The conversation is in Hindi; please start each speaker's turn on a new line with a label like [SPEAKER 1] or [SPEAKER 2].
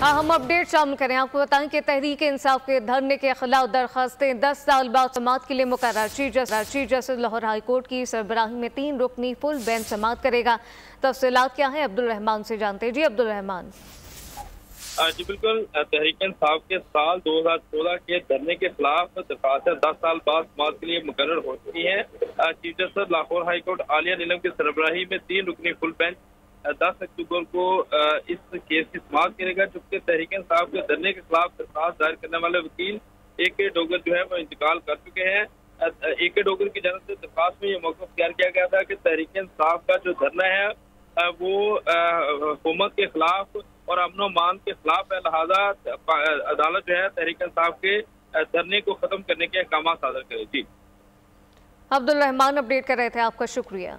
[SPEAKER 1] हाँ हम अपडेट शामिल करें। आपको बताएँ कि तहरीक इंसाफ के धरने के खिलाफ दरखास्तें दस साल बाद समात के लिए मुकर chief justice chief justice Lahore high court की सरबराही में तीन रुकनी फुल बेंच समात करेगा। तफसीत क्या है, अब्दुल रहमान से जानते जी, अब्दुल रहमान।
[SPEAKER 2] जी, बिल्कुल। तहरीक इंसाफ के साल 2016 के धरने के खिलाफ दरखास्त दस साल बाद समाज के लिए मुकर हो चुकी है। Chief justice Lahore high court Aalia Neelum की सरबराही में तीन रुकनी फुल बेंच दस अक्टूबर को इस केस की समाप्त करेगा जबकि तहरीक इंसाफ के धरने के खिलाफ दरखास्त दायर करने वाले वकील ए के डोगर जो है, वो इंतकाल कर चुके हैं। ए के डोगर की जानब से दरखास्त में ये मौका तैयार किया गया था कि तहरीक इंसाफ का जो धरना है वो हुकूमत के खिलाफ और अमन मान के खिलाफ है, लिहाजा अदालत जो है तहरीक इंसाफ के धरने को खत्म करने के अहकाम सादर करेगी।
[SPEAKER 1] अब्दुल रहमान अपडेट कर रहे थे, आपका शुक्रिया।